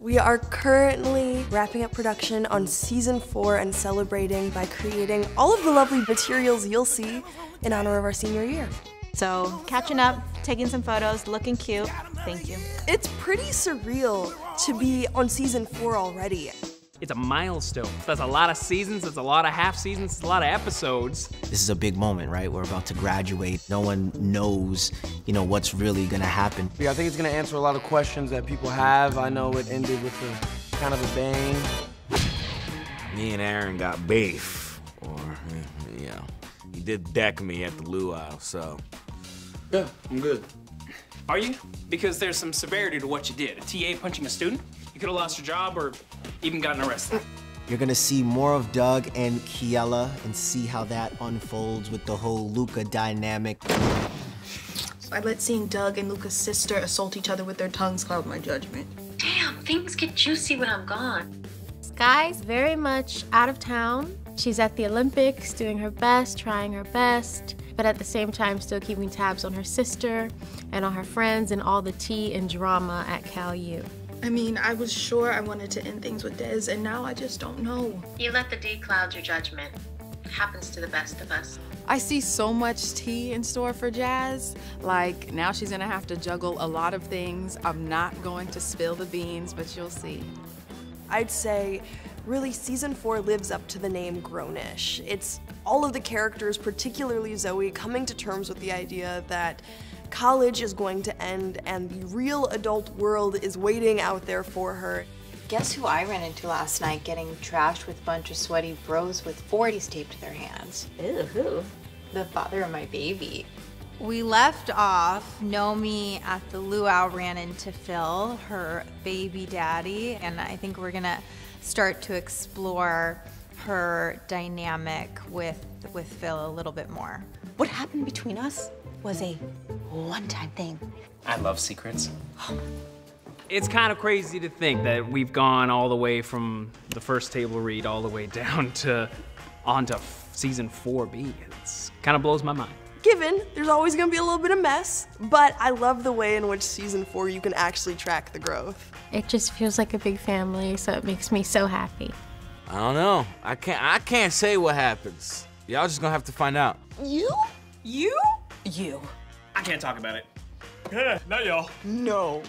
We are currently wrapping up production on season four and celebrating by creating all of the lovely materials you'll see in honor of our senior year. So, catching up, taking some photos, looking cute. Thank you. It's pretty surreal to be on season four already. It's a milestone. That's a lot of seasons, it's a lot of half seasons, it's a lot of episodes. This is a big moment, right? We're about to graduate. No one knows, you know, what's really gonna happen. Yeah, I think it's gonna answer a lot of questions that people have. I know it ended with a kind of a bang. Me and Aaron got beef, or, you know, he did deck me at the luau, so. Yeah, I'm good. Are you? Because there's some severity to what you did. A TA punching a student? You could have lost your job or even gotten arrested. You're gonna see more of Doug and Kiella and see how that unfolds with the whole Luca dynamic. I let seeing Doug and Luca's sister assault each other with their tongues cloud my judgment. Damn, things get juicy when I'm gone. Sky's very much out of town. She's at the Olympics, doing her best, trying her best, but at the same time still keeping tabs on her sister and on her friends and all the tea and drama at Cal U. I mean, I was sure I wanted to end things with Dez, and now I just don't know. You let the D cloud your judgment. It happens to the best of us. I see so much tea in store for Jazz. Like, now she's gonna have to juggle a lot of things. I'm not going to spill the beans, but you'll see. I'd say really season four lives up to the name Grownish. It's all of the characters, particularly Zoey, coming to terms with the idea that college is going to end and the real adult world is waiting out there for her. Guess who I ran into last night getting trashed with a bunch of sweaty bros with 40s taped to their hands? Ew, who? The father of my baby. We left off. Nomi at the luau ran into Phil, her baby daddy, and I think we're gonna start to explore her dynamic with with Phil a little bit more. What happened between us was a one-time thing. I love secrets. It's kind of crazy to think that we've gone all the way from the first table read all the way down to onto season 4B. It's kind of blows my mind. Given, there's always gonna be a little bit of mess, but I love the way in which season four you can actually track the growth. It just feels like a big family, so it makes me so happy. I don't know. I can't. I can't say what happens. Y'all just gonna have to find out. You? You? You. I can't talk about it. Yeah, not y'all. No.